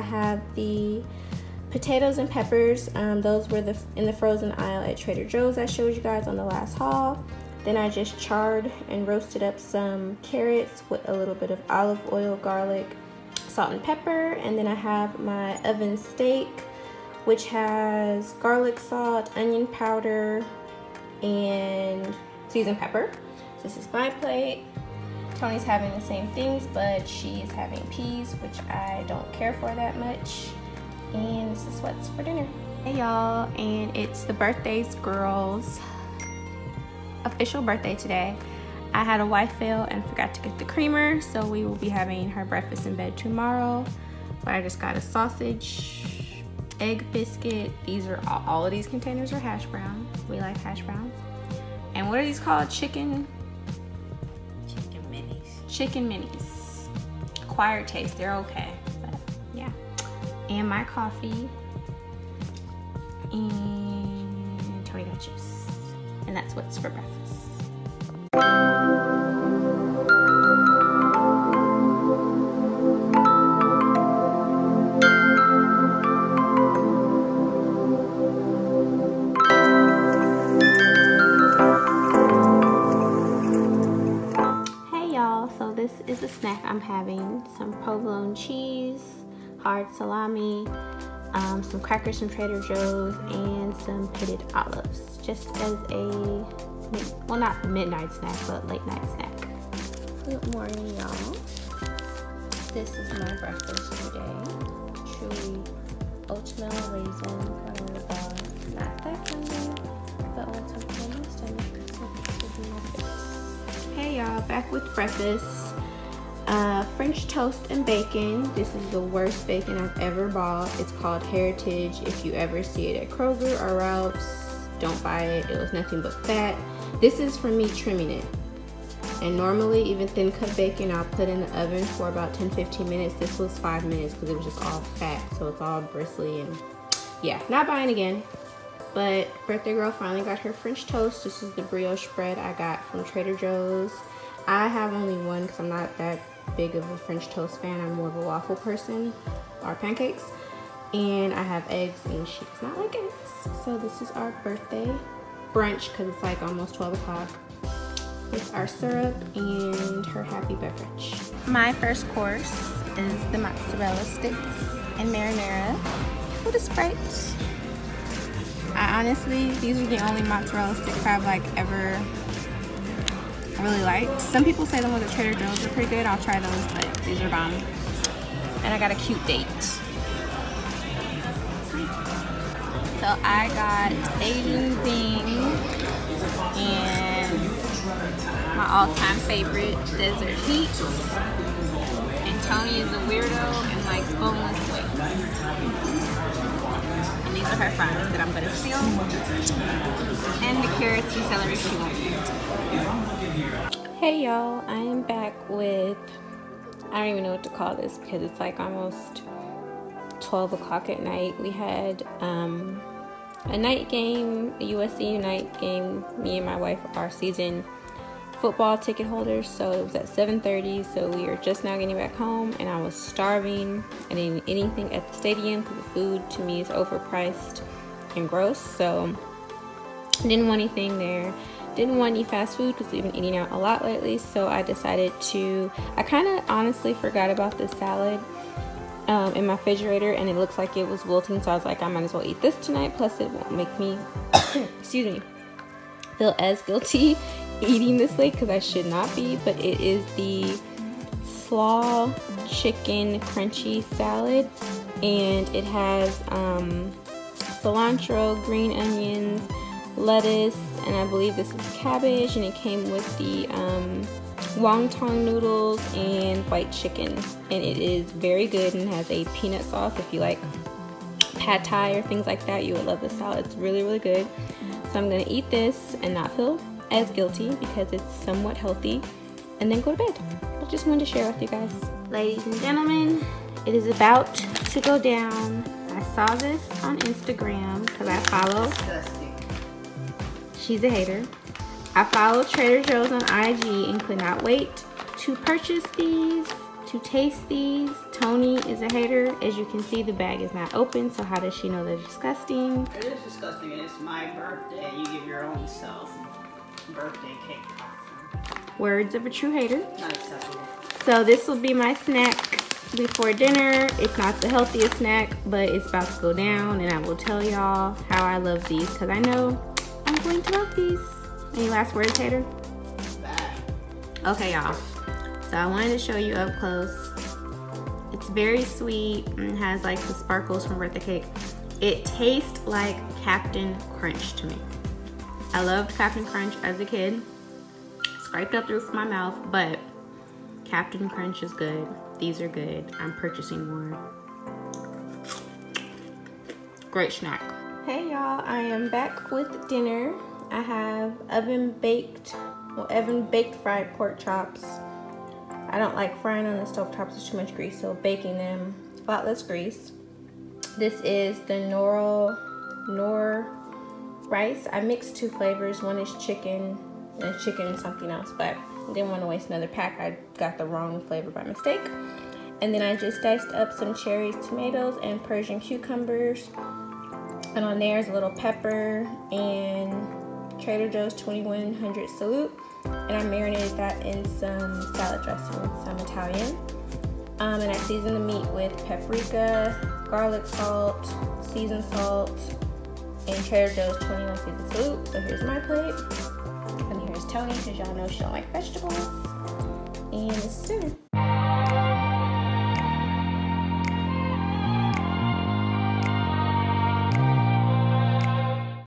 have the potatoes and peppers. Um, those were the in the frozen aisle at Trader Joe's I showed you guys on the last haul. Then I just charred and roasted up some carrots with a little bit of olive oil, garlic, salt and pepper. And then I have my oven steak, which has garlic salt, onion powder, and seasoned pepper. This is my plate. Toni's having the same things, but she's having peas, which I don't care for that much. And this is what's for dinner. Hey y'all, and it's the birthdays girls official birthday today. I had a wife fail and forgot to get the creamer, so we will be having her breakfast in bed tomorrow. But I just got a sausage, egg biscuit. These are all, all of these containers are hash brown. We like hash browns. And what are these called? Chicken? Chicken minis. Acquired taste, they're okay, but yeah. And my coffee. And got juice. And that's what's for breakfast. Snack I'm having. Some provolone cheese, hard salami, um, some crackers from Trader Joe's, and some pitted olives. Just as a, well not midnight snack, but late night snack. Good morning y'all. This is my breakfast today. Chewy oatmeal raisin granola bar. Not that funny, but in my stomach, so this will be my fix. Hey y'all, back with breakfast. Uh, French toast and bacon. This is the worst bacon I've ever bought. It's called Heritage. If you ever see it at Kroger or Ralph's, don't buy it. It was nothing but fat. This is for me trimming it. And normally, even thin cut bacon, I'll put in the oven for about 10-15 minutes. This was five minutes because it was just all fat, so it's all bristly and yeah, not buying again. But birthday girl finally got her French toast. This is the brioche bread I got from Trader Joe's. I have only one because I'm not that big of a French toast fan. I'm more of a waffle person or pancakes. And I have eggs and she does not like eggs. So this is our birthday brunch because it's like almost 12 o'clock. It's our syrup and her happy beverage. My first course is the mozzarella sticks and marinara with a Sprite. I honestly, these are the only mozzarella sticks I've like ever really liked. Some people say the ones at Trader Joe's are pretty good. I'll try those, but these are bomb. And I got a cute date. So I got Asian Zing and my all-time favorite, Desert Heat. And Toni is a weirdo and likes boneless wings. And these are her fries that I'm gonna steal. And the carrots and celery she won't eat. Hey y'all, I am back with, I don't even know what to call this because it's like almost 12 o'clock at night. We had um, a night game, a USC night game. Me and my wife are season football ticket holders, so it was at 7:30. So we are just now getting back home, and I was starving. I didn't eat anything at the stadium because the food to me is overpriced and gross. So didn't want anything there. Didn't want any fast food because we've been eating out a lot lately. So I decided to. I kind of honestly forgot about this salad um, in my refrigerator and it looks like it was wilting so I was like I might as well eat this tonight plus it won't make me excuse me feel as guilty eating this late because I should not be but it is the slaw chicken crunchy salad and it has um, cilantro green onions lettuce and I believe this is cabbage and it came with the um, wonton noodles and white chicken. And it is very good and has a peanut sauce. If you like pad thai or things like that you would love this salad. It's really really good. So i'm gonna eat this and not feel as guilty because it's somewhat healthy. And then go to bed. I just wanted to share with you guys. Ladies and gentlemen it is about to go down. I saw this on instagram. Because i follow? Disgusting. She's a hater I followed Trader Joe's on IG and could not wait to purchase these, to taste these. Toni is a hater. As you can see, the bag is not open, so how does she know they're disgusting? It is disgusting. And it's my birthday. You give your own self birthday cake Words of a true hater. Not acceptable. So this will be my snack before dinner. It's not the healthiest snack, but it's about to go down, and I will tell y'all how I love these because I know I'm going to love these. Any last words, hater? Okay, y'all. So I wanted to show you up close. It's very sweet and has like the sparkles from birthday cake. It tastes like Cap'n Crunch to me. I loved Cap'n Crunch as a kid. Scraped up of my mouth, but Cap'n Crunch is good. These are good. I'm purchasing more. Great snack. Hey y'all, I am back with dinner. I have oven baked, well oven baked fried pork chops. I don't like frying on the stove tops, it's too much grease, so baking them, a lot less grease. This is the Noro, Knorr rice. I mixed two flavors. One is chicken and chicken and something else, but didn't want to waste another pack. I got the wrong flavor by mistake. And then I just diced up some cherries, tomatoes, and Persian cucumbers. And on there is a little pepper and Trader Joe's 2100 Salute. And I marinated that in some salad dressing, some Italian. Um, and I seasoned the meat with paprika, garlic salt, seasoned salt, and Trader Joe's 21 season salute. So here's my plate. And here's Toni, because y'all know she don't like vegetables. And this is dinner.